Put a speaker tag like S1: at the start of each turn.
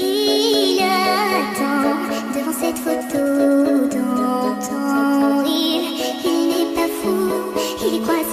S1: Il attend devant cette photo d'antan. Il, il n'est pas fou, il croit